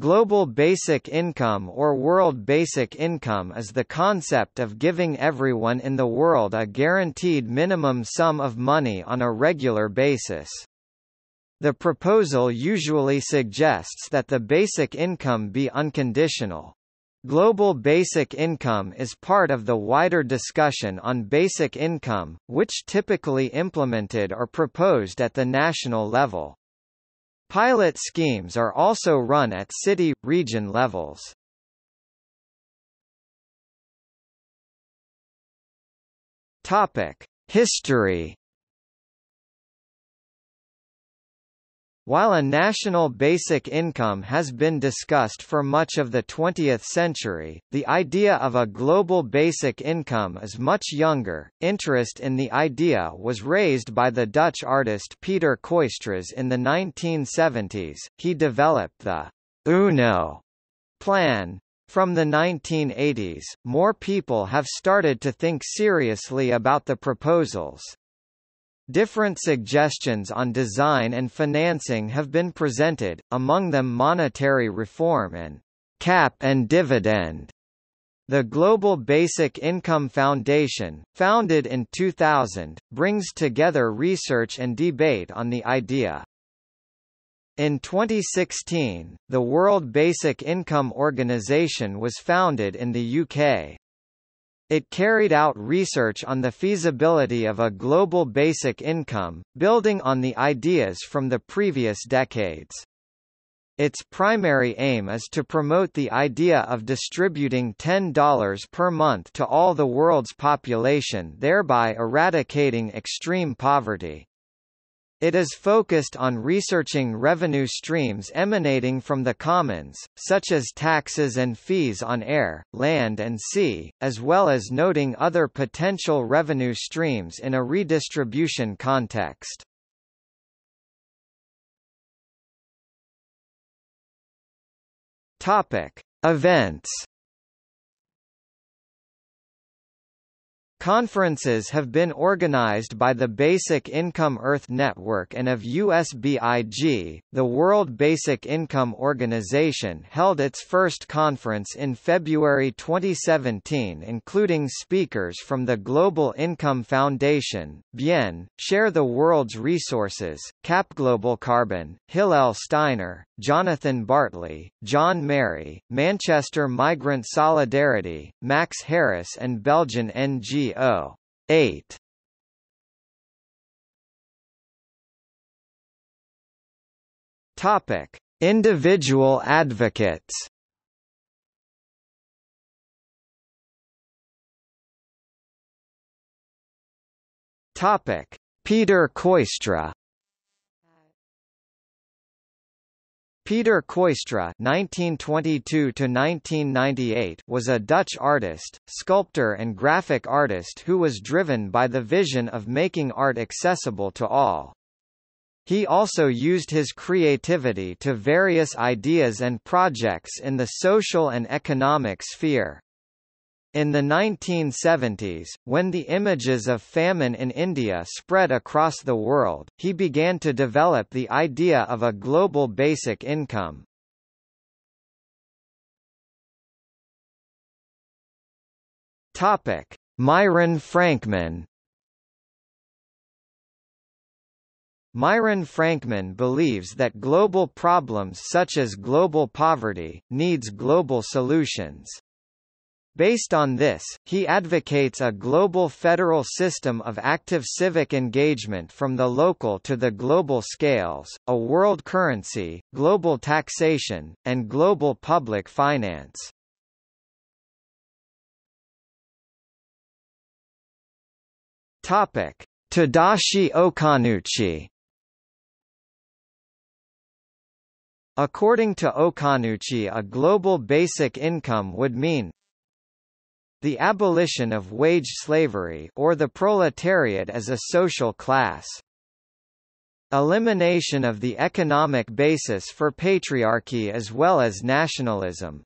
Global Basic Income or World Basic Income is the concept of giving everyone in the world a guaranteed minimum sum of money on a regular basis. The proposal usually suggests that the basic income be unconditional. Global basic income is part of the wider discussion on basic income, which typically implemented or proposed at the national level. Pilot schemes are also run at city, region levels. Topic: History While a national basic income has been discussed for much of the 20th century, the idea of a global basic income is much younger. Interest in the idea was raised by the Dutch artist Pieter Kooistra in the 1970s. He developed the UNO plan. From the 1980s, more people have started to think seriously about the proposals. Different suggestions on design and financing have been presented, among them monetary reform and cap and dividend. The Global Basic Income Foundation, founded in 2000, brings together research and debate on the idea. In 2016, the World Basic Income Organization was founded in the UK. It carried out research on the feasibility of a global basic income, building on the ideas from the previous decades. Its primary aim is to promote the idea of distributing $10 per month to all the world's population thereby eradicating extreme poverty. It is focused on researching revenue streams emanating from the commons, such as taxes and fees on air, land and sea, as well as noting other potential revenue streams in a redistribution context. Topic: Events Conferences have been organized by the Basic Income Earth Network and of USBIG. The World Basic Income Organization held its first conference in February 2017, including speakers from the Global Income Foundation, BIEN, Share the World's Resources, Cap Global Carbon, Hillel Steiner, Jonathan Bartley, John Mary, Manchester Migrant Solidarity, Max Harris, and Belgian NGO. 8 Topic: Individual advocates. Topic: Pieter Kooistra Pieter Kooistra (1922–1998) was a Dutch artist, sculptor, and graphic artist who was driven by the vision of making art accessible to all. He also used his creativity to various ideas and projects in the social and economic sphere. In the 1970s, when the images of famine in India spread across the world, he began to develop the idea of a global basic income. Topic: Myron Frankman Myron Frankman believes that global problems such as global poverty, needs global solutions. Based on this, he advocates a global federal system of active civic engagement from the local to the global scales, a world currency, global taxation, and global public finance. Topic: Tadashi Okanouchi According to Okanouchi a global basic income would mean the abolition of wage slavery or the proletariat as a social class. Elimination of the economic basis for patriarchy as well as nationalism.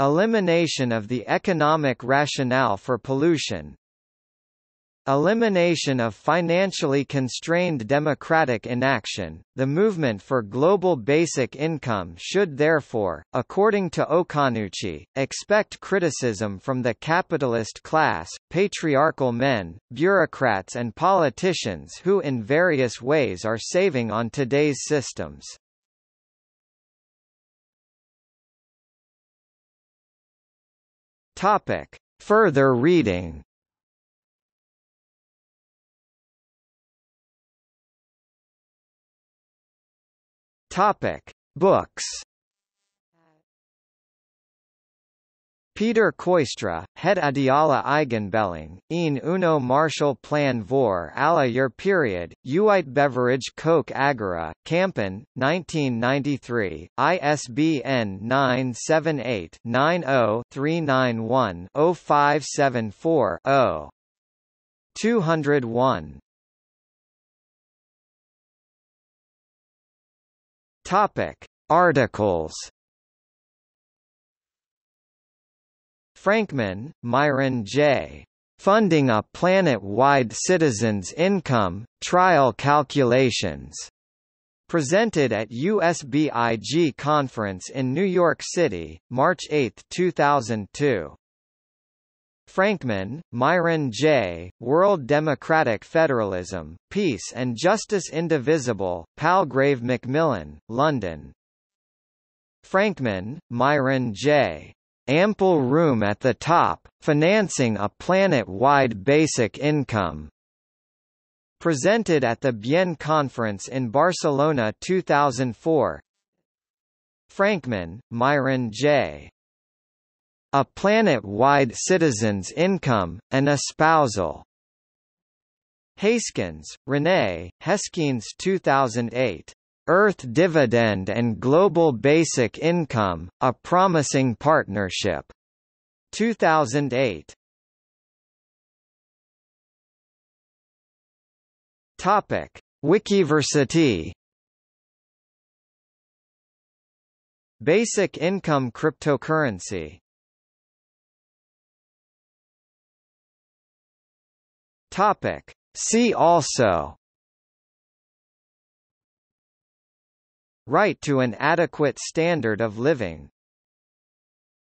Elimination of the economic rationale for pollution. Elimination of financially constrained democratic inaction. The movement for global basic income should therefore, according to Okanouchi, expect criticism from the capitalist class, patriarchal men, bureaucrats and politicians who in various ways are saving on today's systems. Topic: Further reading. Topic: Books. Pieter Kooistra, Het ideale eigenbelang, een uno Marshall Plan voor alle year period, Uitgeverij Kok Agora, Kampen, 1993, ISBN 978-90-391-0574-0. 201 Topic: Articles. Frankman, Myron J. Funding a Planet-Wide Citizens Income, Trial Calculations. Presented at USBIG Conference in New York City, March 8, 2002. Frankman, Myron J., World Democratic Federalism, Peace and Justice Indivisible, Palgrave Macmillan, London. Frankman, Myron J. Ample Room at the Top, Financing a Planet-Wide Basic Income. Presented at the BIEN Conference in Barcelona 2004 Frankman, Myron J. A Planet-Wide Citizens Income, an Espousal. Haskins, Renee, Heskins 2008. Earth Dividend and Global Basic Income, A Promising Partnership. 2008. Topic: Wikiversity. Basic income cryptocurrency Topic. See also Right to an adequate standard of living